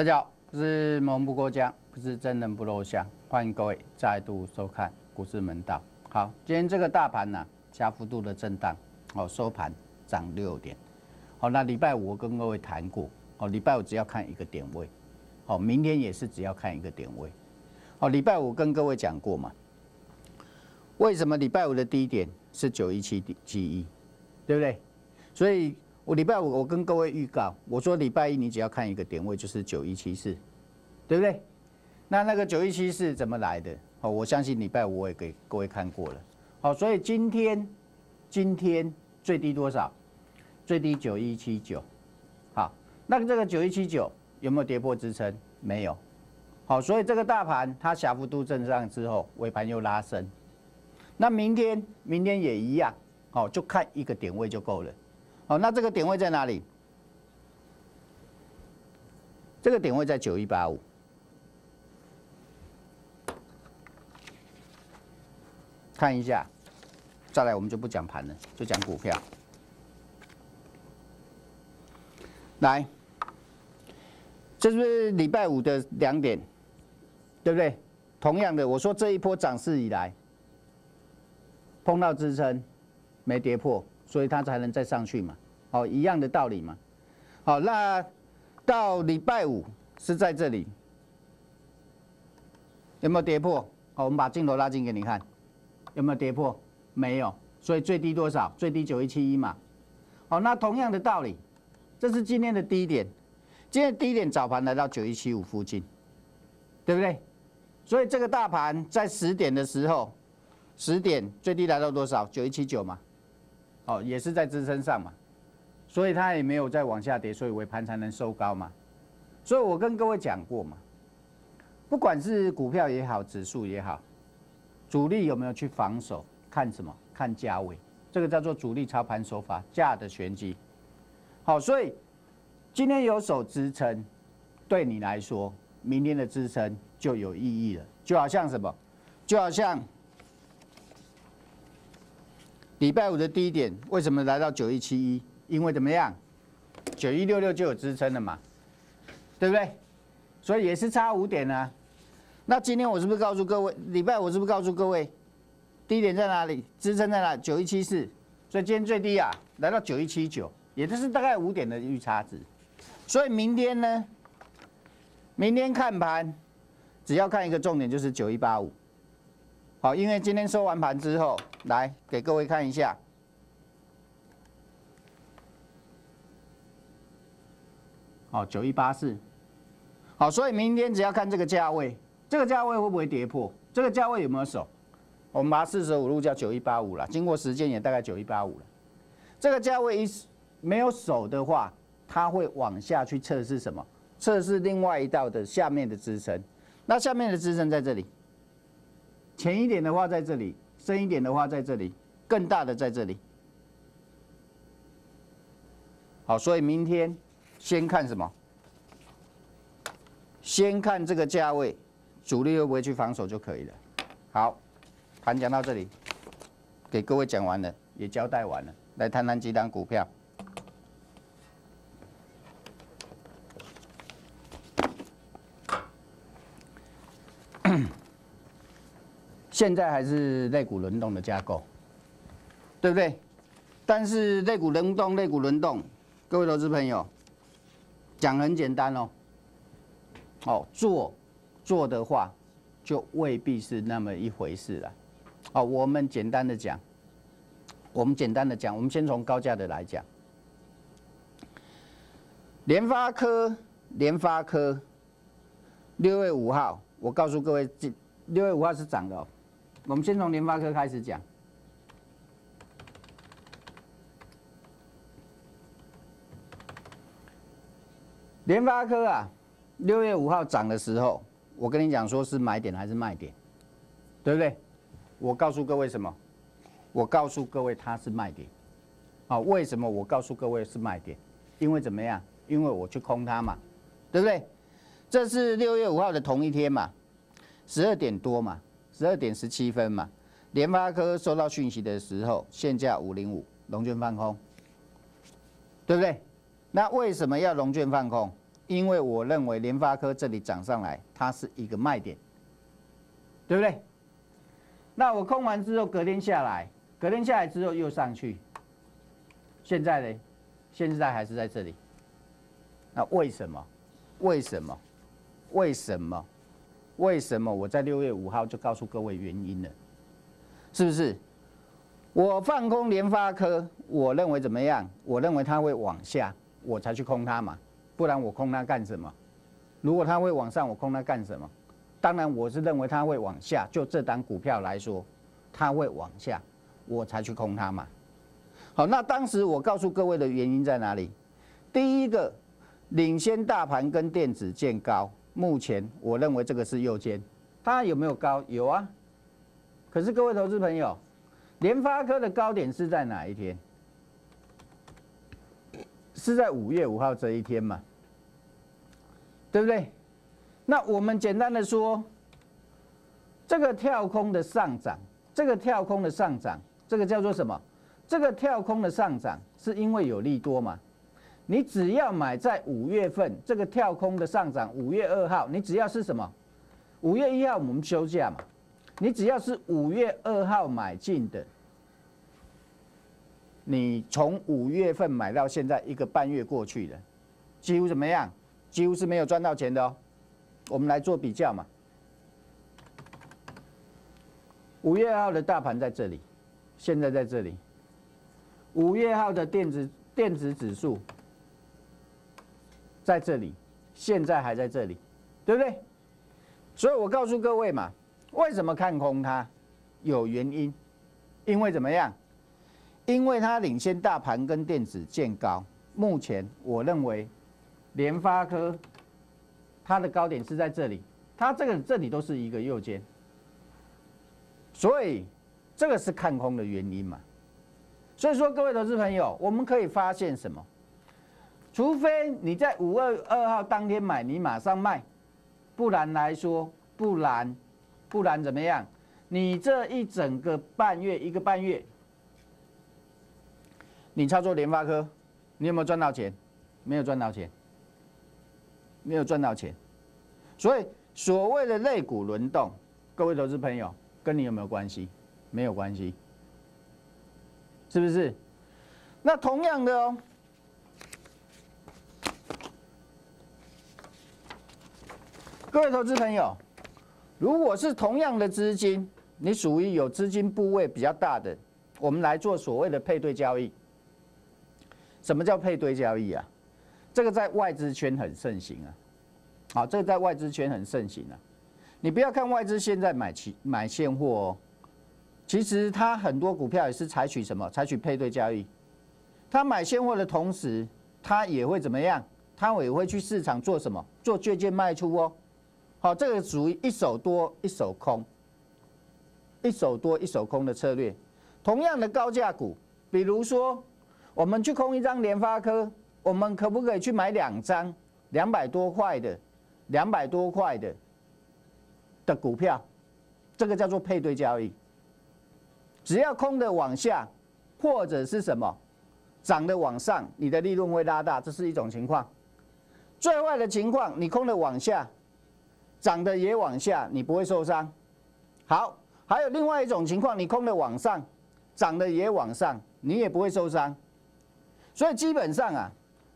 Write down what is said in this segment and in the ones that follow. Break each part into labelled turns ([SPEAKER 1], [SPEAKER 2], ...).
[SPEAKER 1] 大家好，我是蒙不过江，不是真人不露相，欢迎各位再度收看股市门道。好，今天这个大盘呢，加幅度的震荡，哦，收盘涨六点。好，那礼拜五我跟各位谈过，哦，礼拜五只要看一个点位，好，明天也是只要看一个点位。好，礼拜五跟各位讲过嘛，为什么礼拜五的低点是九一七七一，对不对？所以。我礼拜五我跟各位预告，我说礼拜一你只要看一个点位就是九一七四，对不对？那那个九一七四怎么来的？好，我相信礼拜五我也给各位看过了。好，所以今天今天最低多少？最低九一七九。好，那这个九一七九有没有跌破支撑？没有。好，所以这个大盘它小幅度震荡之后，尾盘又拉升。那明天明天也一样，好，就看一个点位就够了。好，那这个点位在哪里？这个点位在九一八五。看一下，再来我们就不讲盘了，就讲股票。来，这是礼拜五的两点，对不对？同样的，我说这一波涨势以来，碰到支撑没跌破。所以它才能再上去嘛，好，一样的道理嘛，好，那到礼拜五是在这里，有没有跌破？好，我们把镜头拉近给你看，有没有跌破？没有，所以最低多少？最低九一七一嘛，好，那同样的道理，这是今天的低点，今天低点早盘来到九一七五附近，对不对？所以这个大盘在十点的时候，十点最低来到多少？九一七九嘛。哦，也是在支撑上嘛，所以它也没有再往下跌，所以尾盘才能收高嘛。所以我跟各位讲过嘛，不管是股票也好，指数也好，主力有没有去防守，看什么？看价位，这个叫做主力操盘手法，价的玄机。好，所以今天有手支撑，对你来说，明天的支撑就有意义了。就好像什么？就好像。礼拜五的低点为什么来到九一七一？因为怎么样？九一六六就有支撑了嘛，对不对？所以也是差五点啊。那今天我是不是告诉各位？礼拜我是不是告诉各位，低点在哪里？支撑在哪？九一七四。所以今天最低啊，来到九一七九，也就是大概五点的预差值。所以明天呢？明天看盘，只要看一个重点，就是九一八五。好，因为今天收完盘之后。来给各位看一下，好，九一八四，好，所以明天只要看这个价位，这个价位会不会跌破？这个价位有没有守？我们把四舍五入叫九一八五了，经过时间也大概九一八五了。这个价位一没有守的话，它会往下去测试什么？测试另外一道的下面的支撑。那下面的支撑在这里，浅一点的话在这里。深一点的话，在这里；更大的在这里。好，所以明天先看什么？先看这个价位，主力会不会去防守就可以了。好，盘讲到这里，给各位讲完了，也交代完了，来谈谈几档股票。现在还是肋骨轮动的架构，对不对？但是肋骨轮动，肋骨轮动，各位投资朋友，讲很简单哦。哦，做做的话，就未必是那么一回事了。哦，我们简单的讲，我们简单的讲，我们先从高价的来讲。联发科，联发科，六月五号，我告诉各位，六月五号是涨的。我们先从联发科开始讲。联发科啊，六月五号涨的时候，我跟你讲说是买点还是卖点，对不对？我告诉各位什么？我告诉各位它是卖点。好，为什么我告诉各位是卖点？因为怎么样？因为我去空它嘛，对不对？这是六月五号的同一天嘛，十二点多嘛。十二点十七分嘛，联发科收到讯息的时候，现价五零五，龙卷放空，对不对？那为什么要龙卷放空？因为我认为联发科这里涨上来，它是一个卖点，对不对？那我空完之后，隔天下来，隔天下来之后又上去，现在呢？现在还是在这里。那为什么？为什么？为什么？为什么？我在六月五号就告诉各位原因了，是不是？我放空联发科，我认为怎么样？我认为它会往下，我才去空它嘛。不然我空它干什么？如果它会往上，我空它干什么？当然我是认为它会往下。就这单股票来说，它会往下，我才去空它嘛。好，那当时我告诉各位的原因在哪里？第一个，领先大盘跟电子见高，目前我认为这个是右肩，它有没有高？有啊。可是各位投资朋友，联发科的高点是在哪一天？是在五月五号这一天嘛？对不对？那我们简单的说，这个跳空的上涨，这个跳空的上涨，这个叫做什么？这个跳空的上涨是因为有利多嘛？你只要买在五月份这个跳空的上涨，五月二号，你只要是什么？五月一号我们休假嘛？你只要是五月二号买进的，你从五月份买到现在一个半月过去了，几乎怎么样？几乎是没有赚到钱的哦，我们来做比较嘛。五月二号的大盘在这里，现在在这里。五月号的电子电子指数在这里，现在还在这里，对不对？所以我告诉各位嘛，为什么看空它？有原因，因为怎么样？因为它领先大盘跟电子见高，目前我认为。联发科，它的高点是在这里，它这个这里都是一个右肩，所以这个是看空的原因嘛。所以说，各位投资朋友，我们可以发现什么？除非你在五二二号当天买，你马上卖，不然来说，不然不然怎么样？你这一整个半月，一个半月，你操作联发科，你有没有赚到钱？没有赚到钱。没有赚到钱，所以所谓的肋骨轮动，各位投资朋友，跟你有没有关系？没有关系，是不是？那同样的哦，各位投资朋友，如果是同样的资金，你属于有资金部位比较大的，我们来做所谓的配对交易。什么叫配对交易啊？这个在外资圈很盛行啊，好，这个在外资圈很盛行啊。你不要看外资现在买期买现货哦，其实它很多股票也是采取什么？采取配对交易。它买现货的同时，它也会怎么样？它也会去市场做什么？做借券卖出哦。好，这个属于一手多一手空，一手多一手空的策略。同样的高价股，比如说我们去空一张联发科。我们可不可以去买两张两百多块的、两百多块的的股票？这个叫做配对交易。只要空的往下，或者是什么涨的往上，你的利润会拉大，这是一种情况。最坏的情况，你空的往下，涨的也往下，你不会受伤。好，还有另外一种情况，你空的往上，涨的也往上，你也不会受伤。所以基本上啊。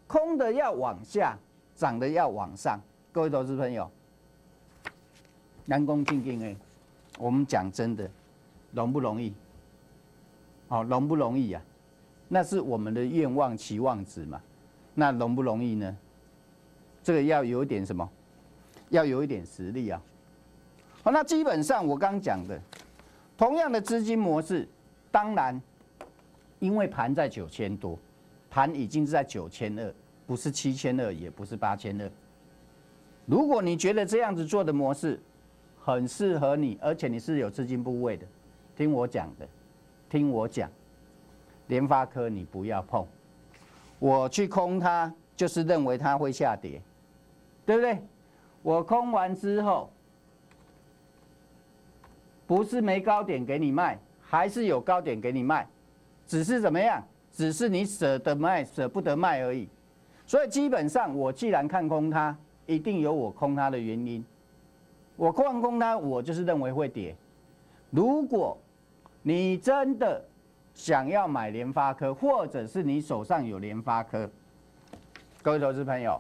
[SPEAKER 1] 空的要往下，涨的要往上。各位投资朋友，南宫静静哎，我们讲真的，容不容易？好，容不容易啊？那是我们的愿望期望值嘛。那容不容易呢？这个要有点什么？要有一点实力啊。好，那基本上我刚讲的，同样的资金模式，当然，因为盘在九千多。盘已经是在九千二，不是七千二，也不是八千二。如果你觉得这样子做的模式很适合你，而且你是有资金部位的，听我讲的，听我讲，联发科你不要碰。我去空它，就是认为它会下跌，对不对？我空完之后，不是没高点给你卖，还是有高点给你卖，只是怎么样？只是你舍得卖，舍不得卖而已。所以基本上我既然看空它，一定有我空它的原因。我看空它，我就是认为会跌。如果你真的想要买联发科，或者是你手上有联发科，各位投资朋友，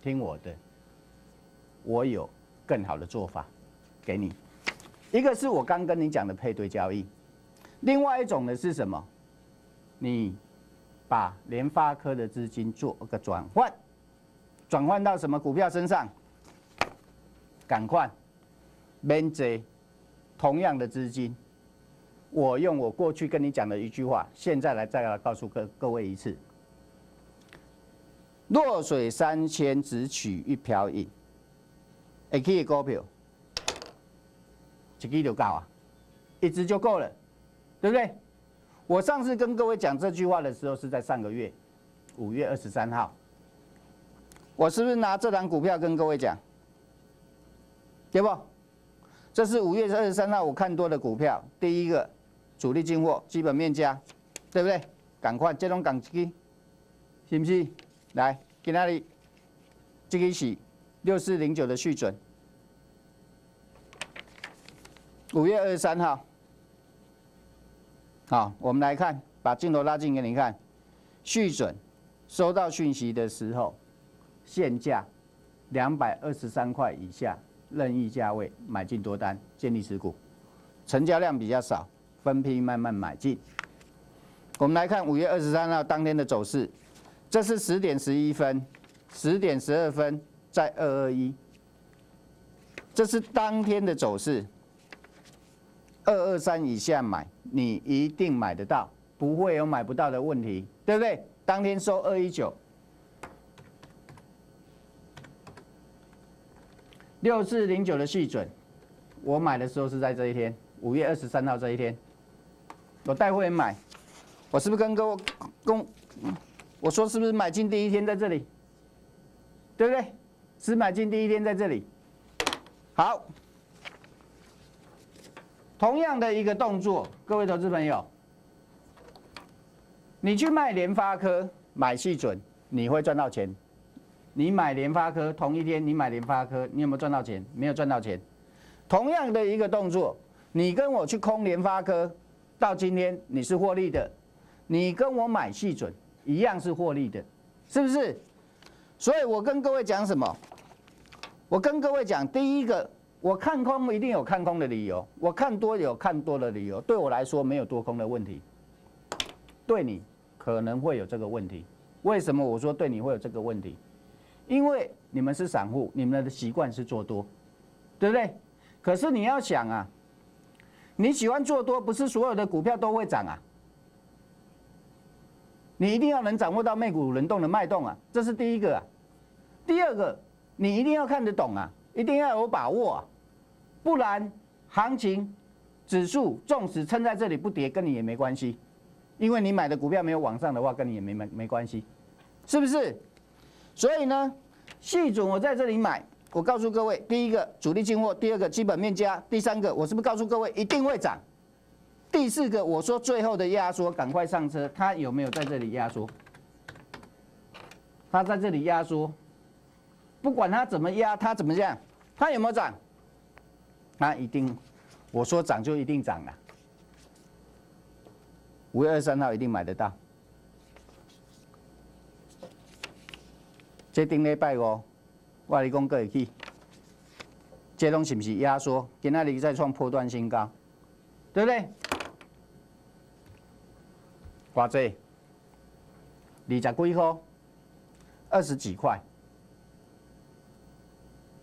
[SPEAKER 1] 听我的，我有更好的做法给你。一个是我刚跟你讲的配对交易，另外一种呢是什么？你把联发科的资金做个转换，转换到什么股票身上？赶快，免借同样的资金，我用我过去跟你讲的一句话，现在来再来告诉各各位一次：弱水三千，只取一瓢饮。A K 的股票，一支就够啊，一支就够了，对不对？我上次跟各位讲这句话的时候，是在上个月五月二十三号，我是不是拿这张股票跟各位讲？对不？这是五月二十三号我看多的股票，第一个主力进货，基本面加，对不对？赶快接通港机，是不是？来，给那里，这个是六四零九的续准，五月二十三号。好，我们来看，把镜头拉近给你看，续准收到讯息的时候，现价两百二十三块以下。任意价位买进多单，建立持股，成交量比较少，分批慢慢买进。我们来看五月二十三号当天的走势，这是十点十一分，十点十二分在二二一，这是当天的走势。二二三以下买，你一定买得到，不会有买不到的问题，对不对？当天收二一九。六四零九的细准，我买的时候是在这一天，五月二十三号这一天，我带会员买，我是不是跟各位跟我说是不是买进第一天在这里，对不对？只买进第一天在这里，好，同样的一个动作，各位投资朋友，你去卖联发科买细准，你会赚到钱。你买联发科同一天，你买联发科，你有没有赚到钱？没有赚到钱。同样的一个动作，你跟我去空联发科，到今天你是获利的。你跟我买细准一样是获利的，是不是？所以我跟各位讲什么？我跟各位讲，第一个，我看空一定有看空的理由，我看多有看多的理由。对我来说没有多空的问题，对你可能会有这个问题。为什么我说对你会有这个问题？因为你们是散户，你们的习惯是做多，对不对？可是你要想啊，你喜欢做多，不是所有的股票都会涨啊。你一定要能掌握到美股轮动的脉动啊，这是第一个啊。第二个，你一定要看得懂啊，一定要有把握啊，不然行情指数纵使撑在这里不跌，跟你也没关系，因为你买的股票没有往上的话，跟你也没没没关系，是不是？所以呢，细准我在这里买，我告诉各位，第一个主力进货，第二个基本面加，第三个我是不是告诉各位一定会涨？第四个我说最后的压缩，赶快上车，它有没有在这里压缩？它在这里压缩，不管它怎么压，它怎么样，它有没有涨？它一定，我说涨就一定涨了。五月二十三号一定买得到。这顶礼拜五，我你讲过会去，这拢是不是压缩？今仔日再创破断新高，对不对？偌济？二十几块，二十几块，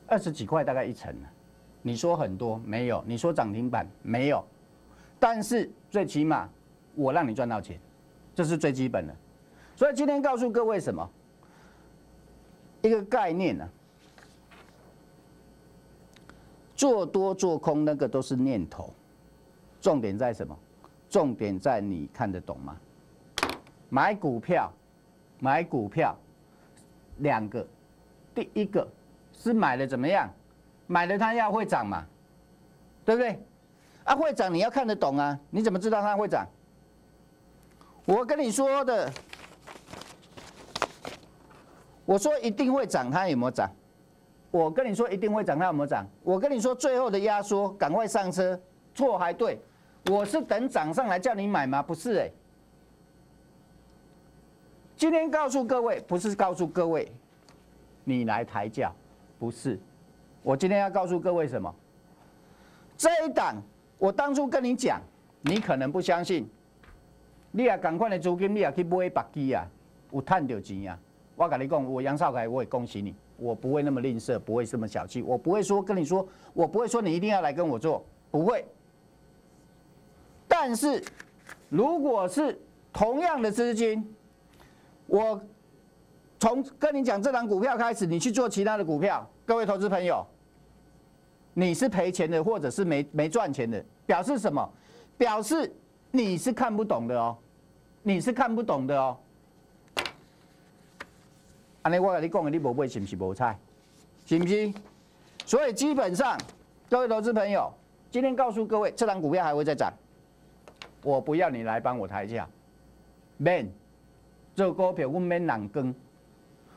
[SPEAKER 1] 二十几块大概一层你说很多没有？你说涨停板没有？但是最起码我让你赚到钱，这是最基本的。所以今天告诉各位什么？一个概念呢，做多做空那个都是念头，重点在什么？重点在你看得懂吗？买股票，买股票，两个，第一个是买了怎么样？买了它要会涨嘛，对不对？啊，会涨你要看得懂啊，你怎么知道它会涨？我跟你说的。我说一定会涨，它有没有涨？我跟你说一定会涨，它有没有涨？我跟你说最后的压缩，赶快上车，错还对？我是等涨上来叫你买吗？不是哎。今天告诉各位，不是告诉各位你来抬轿，不是。我今天要告诉各位什么？这一档，我当初跟你讲，你可能不相信。你也赶快的租金，你也去买白机啊，有赚到钱啊！我跟你讲，我杨少凯，我也恭喜你，我不会那么吝啬，不会这么小气，我不会说跟你说，我不会说你一定要来跟我做，不会。但是，如果是同样的资金，我从跟你讲这档股票开始，你去做其他的股票，各位投资朋友。你是赔钱的，或者是没没赚钱的，表示什么？表示你是看不懂的哦，你是看不懂的哦。安尼我跟你讲，你无买是不是无菜？是不是？所以基本上，各位投资朋友，今天告诉各位，这档股票还会再涨。我不要你来帮我抬价，man，做股票我们难跟，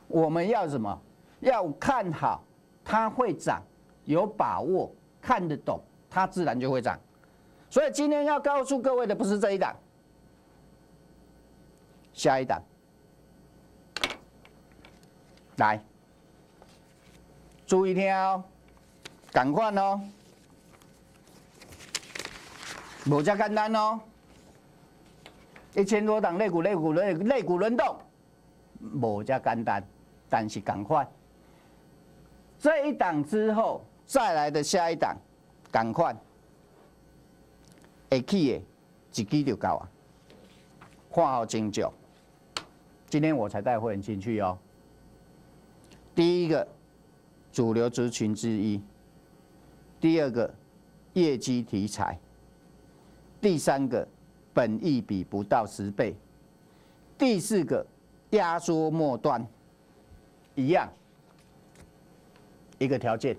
[SPEAKER 1] 我们要什么？要看好它会涨。有把握看得懂，它自然就会涨。所以今天要告诉各位的不是这一档，下一档，来，注意听哦，赶快哦，无这简单哦，一千多档肋骨肋骨肋肋骨轮动，无这简单，但是赶快，这一档之后。再来的下一档，赶快，会起的，一支就够啊！看好精久，今天我才带会员进去哦。第一个主流族群之一，第二个业绩题材，第三个本益比不到十倍，第四个压缩末端，一样，一个条件。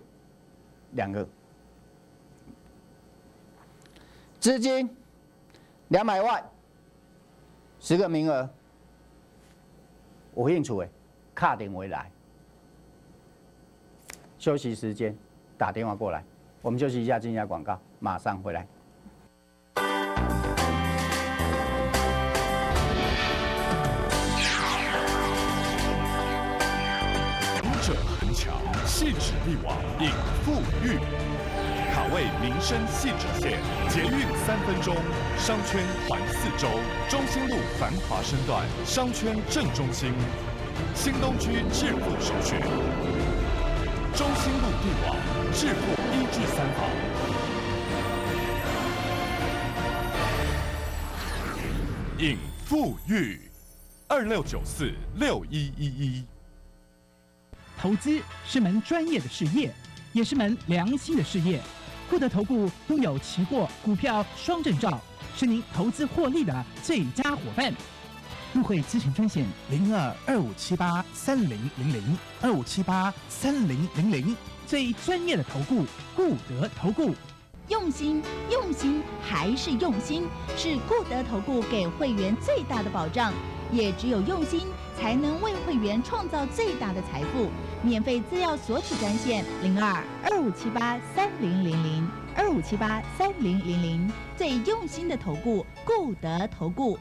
[SPEAKER 1] 两个资金两百万，十个名额，有兴趣的卡点回来。休息时间打电话过来，我们休息一下，进一下广告，马上回来。细致力网引富裕，卡位民生细致线，捷运三分钟，商圈环四周，中心路繁华身段，商圈正中心，新东区致富首选，中心路地网，致富一至三房，引富裕，二六九四六一一一。投资是门专业的事业，也是门良心的事业。固德投顾拥有期货、股票双证照，是您投资获利的最佳伙伴。入会咨询专线零二二五七八三零零零二五七八三零零零，最专业的投顾固德投顾。用心，用心，还是用心，是固德投顾给会员最大的保障。也只有用心，才能为会员创造最大的财富。免费资料索取专线零二二五七八三零零零二五七八三零零零，最用心的投顾，顾得投顾。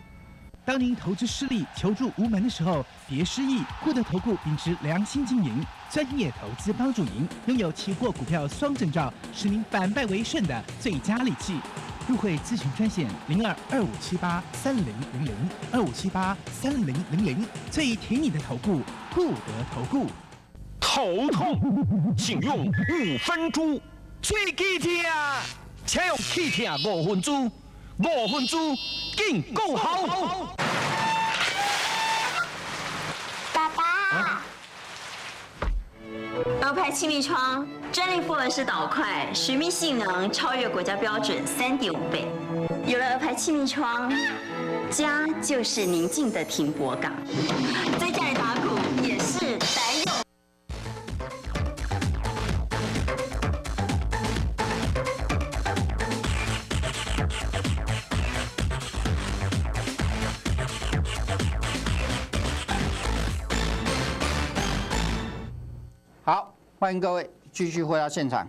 [SPEAKER 1] 当您投资失利、求助无门的时候，别失意，顾得投顾秉持良心经营，专业投资帮助您，拥有期货、股票双证照，是您反败为胜的最佳利器。入会咨询专线零二二五七八三零零零二五七八三零零零，最挺你的头部，不得投顾。头痛，请用五分猪。最气痛，请用气听五分猪。五分猪，更够好。
[SPEAKER 2] 鹅牌气密窗，专利复合式导块，水密性能超越国家标准三点五倍。有了鹅牌气密窗，家就是宁静的停泊港。
[SPEAKER 1] 欢迎各位继续回到现场。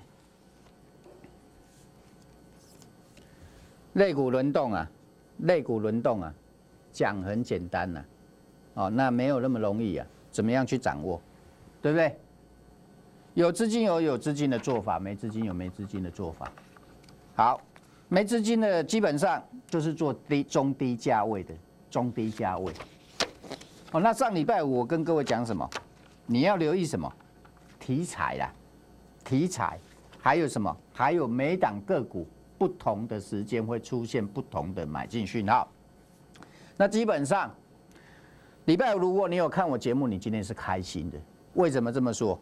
[SPEAKER 1] 肋骨轮动啊，肋骨轮动啊，讲很简单呐，哦，那没有那么容易啊，怎么样去掌握，对不对？有资金有有资金的做法，没资金有没资金的做法。好，没资金的基本上就是做低中低价位的中低价位。哦，那上礼拜五我跟各位讲什么？你要留意什么？题材啦，题材，还有什么？还有每档个股不同的时间会出现不同的买进讯号。那基本上，礼拜五如果你有看我节目，你今天是开心的。为什么这么说？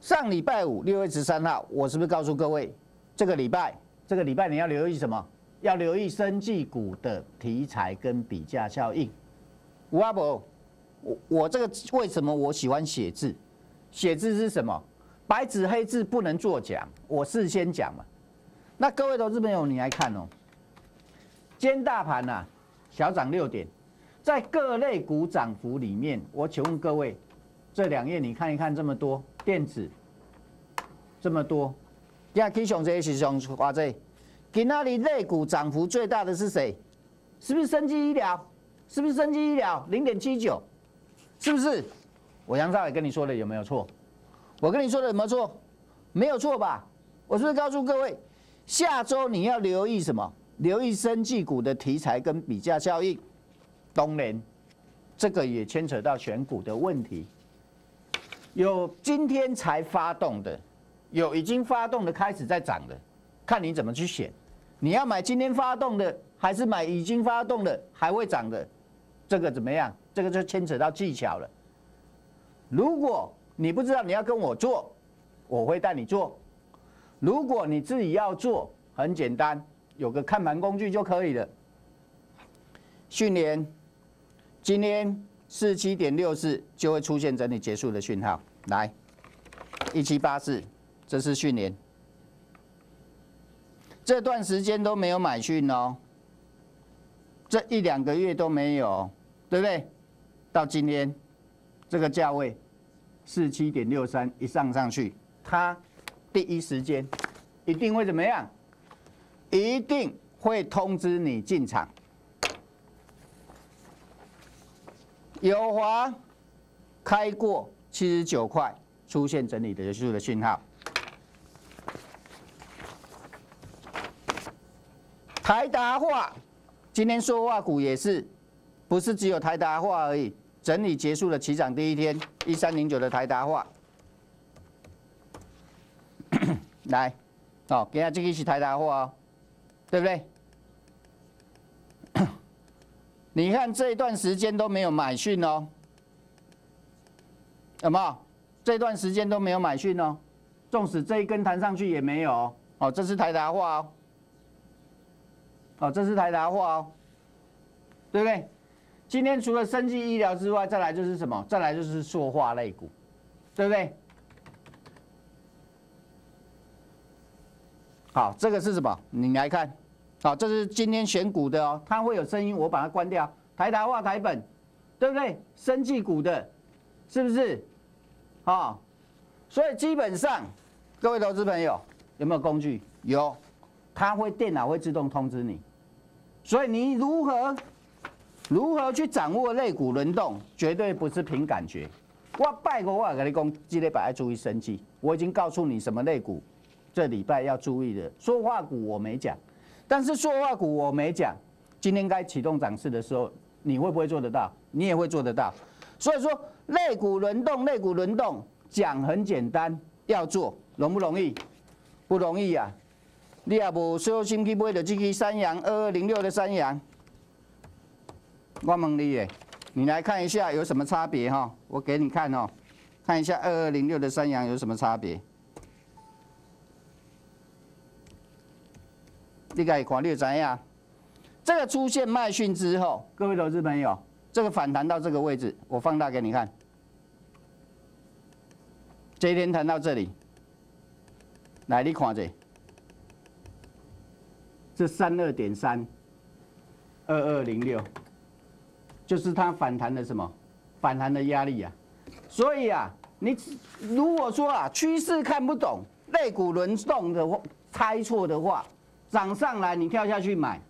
[SPEAKER 1] 上礼拜五六月十三号，我是不是告诉各位，这个礼拜这个礼拜你要留意什么？要留意生技股的题材跟比价效应。吴阿伯，我我这个为什么我喜欢写字？写字是什么？白纸黑字不能作假，我事先讲嘛。那各位投资朋友，你来看哦。今天大盘呐，小涨六点，在各类股涨幅里面，我请问各位，这两页你看一看，这么多电子，这么多，亚基熊这些是熊花这，给那里类股涨幅最大的是谁？是不是生技医疗？是不是生技医疗零点七九？是不是？我杨少伟跟你说的有没有错？我跟你说的有没有错？没有错吧？我是不是告诉各位，下周你要留意什么？留意生技股的题材跟比价效应。东联，这个也牵扯到选股的问题。有今天才发动的，有已经发动的开始在涨的，看你怎么去选。你要买今天发动的，还是买已经发动的还会涨的？这个怎么样？这个就牵扯到技巧了。如果你不知道你要跟我做，我会带你做。如果你自己要做，很简单，有个看盘工具就可以了。训练，今天四七点六四就会出现整理结束的讯号。来，一七八四，这是训练。这段时间都没有买讯哦，这一两个月都没有。对不对？到今天这个价位四七点六三一上上去，它第一时间一定会怎么样？一定会通知你进场。友华开过七十九块，出现整理的结束的讯号。台达化今天说话股也是。不是只有台达化而已，整理结束了起涨第一天，一三零九的台达化，来，哦，给下这个是台达化哦，对不对？你看这一段时间都没有买讯哦，有没有？这段时间都没有买讯哦，纵使这一根弹上去也没有哦，这是台达化哦，哦，这是台达化哦，对不对？今天除了生技医疗之外，再来就是什么？再来就是塑化类股，对不对？好，这个是什么？你来看，好，这是今天选股的哦，它会有声音，我把它关掉。台达化、台本，对不对？生技股的，是不是？好，所以基本上，各位投资朋友有没有工具？有，它会电脑会自动通知你，所以你如何？如何去掌握肋骨轮动，绝对不是凭感觉。我拜过，我跟你讲，这礼拜要注意生气。我已经告诉你什么肋骨，这礼拜要注意的。说话骨我没讲，但是说话骨我没讲。今天该启动涨势的时候，你会不会做得到？你也会做得到。所以说，肋骨轮动，肋骨轮动讲很简单，要做容不容易？不容易啊！你也无小心去买到这支三阳二二零六的三阳。我问你耶，你来看一下有什么差别哈？我给你看哦，看一下二二零六的三阳有什么差别？你可以看六怎样？这个出现卖讯之后，各位投资朋友，这个反弹到这个位置，我放大给你看。这一天谈到这里，来你看这，这三二点三，二二零六。就是它反弹的什么？反弹的压力啊！所以啊，你如果说啊趋势看不懂，肋骨轮动的话猜错的话，涨上来你跳下去买，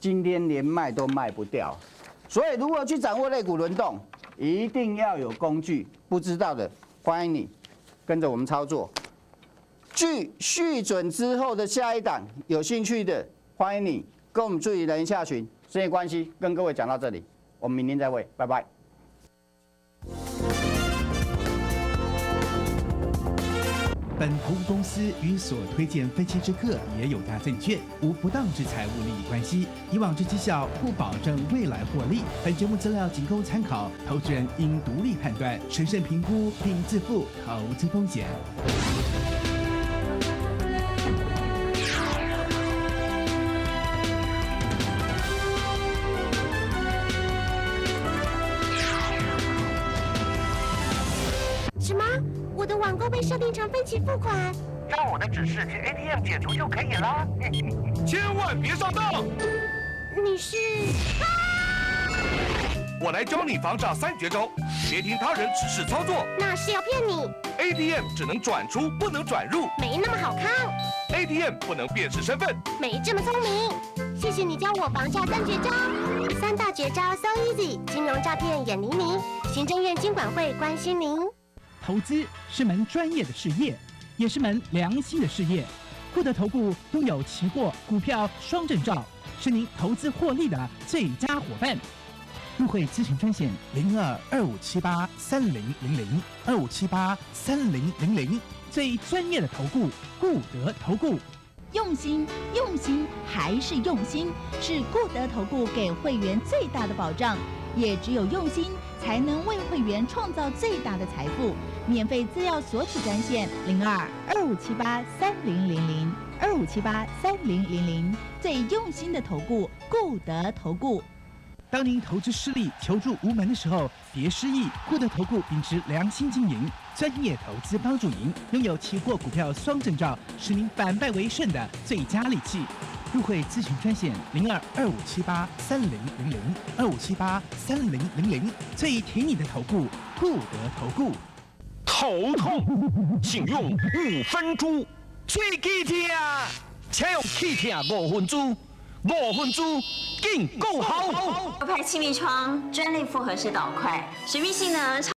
[SPEAKER 1] 今天连卖都卖不掉。所以如果去掌握肋骨轮动，一定要有工具。不知道的，欢迎你跟着我们操作。据续准之后的下一档，有兴趣的欢迎你跟我们助理人下群。时间关系，跟各位讲到这里，我们明天再会，拜拜。
[SPEAKER 3] 本投资公司与所推荐分期之客也有大证券无不当之财务利益关系，以往之绩效不保证未来获利。本节目资料仅供参考，投资人应独立判断、审慎评估并自负投资风险。
[SPEAKER 4] 什么？我的网购被设定成分期付款？
[SPEAKER 5] 照我的指示去 ATM 解除就可以了。
[SPEAKER 6] 千万别上当！
[SPEAKER 4] 你是？
[SPEAKER 6] 我来教你防诈三绝招：别听他人指示操作
[SPEAKER 4] 那是要骗你
[SPEAKER 6] ，；ATM 只能转出不能转入
[SPEAKER 4] 没那么好看
[SPEAKER 6] ，；ATM 不能辨识身份。
[SPEAKER 4] 没这么聪明。谢谢你教我防诈三绝招，三大绝招 so easy，金融诈骗远离您。行政院经管会关心您。
[SPEAKER 3] 投资是门专业的事业，也是门良心的事业。固德投顾拥有期货、股票双证照，是您投资获利的最佳伙伴。入会咨询专线零二二五七八三零零零二五七八三零零零，最专业的投顾固德投顾。
[SPEAKER 7] 用心，用心还是用心，是固德投顾给会员最大的保障。也只有用心，才能为会员创造最大的财富。免费资料索取专线零二二五七八三零零零二五七八三零零零，最用心的投顾，固德投顾。
[SPEAKER 3] 当您投资失利、求助无门的时候，别失意。固德投顾秉持良心经营，专业投资帮助您，拥有期货、股票双证照，是您反败为胜的最佳利器。入会咨询专线零二二五七八三零零零二五七八三零零零，最挺你的投顾，固德投顾。
[SPEAKER 6] 头痛，请用五分猪。
[SPEAKER 5] 喙齿痛，请用气痛五分猪，五分猪更够好。
[SPEAKER 2] 牛排气密窗专利复合式导块，水密性能超。